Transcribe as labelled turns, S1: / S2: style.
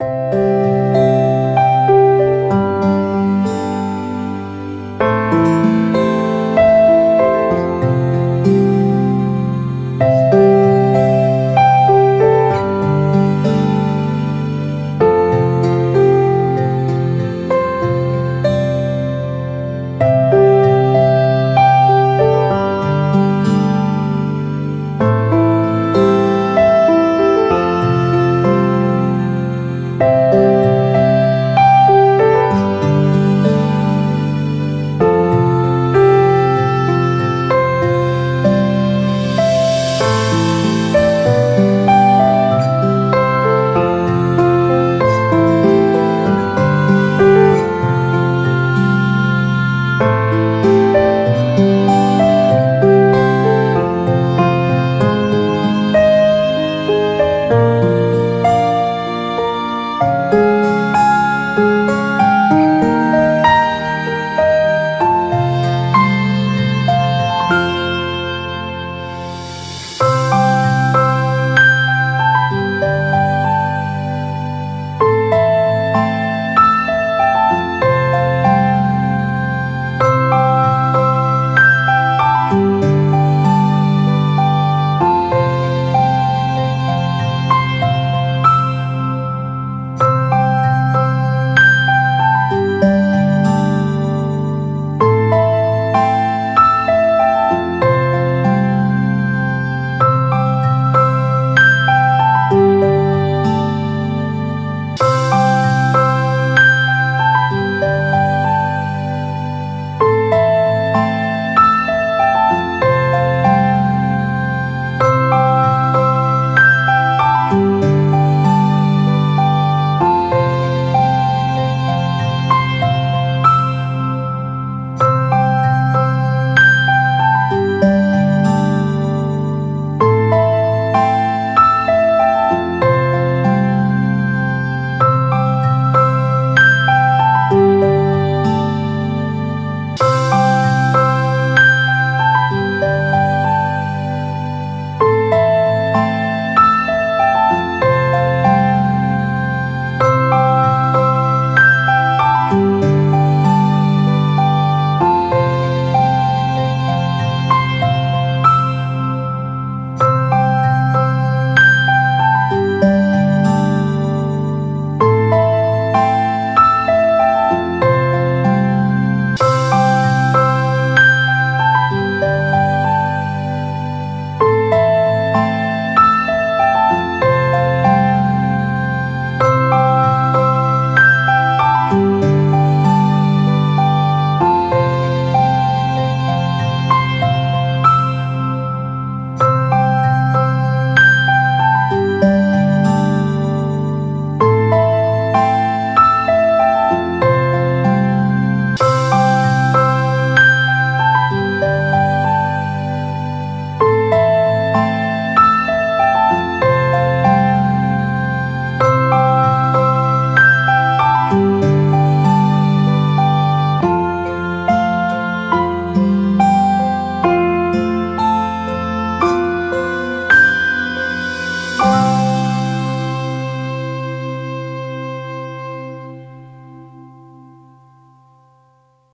S1: Música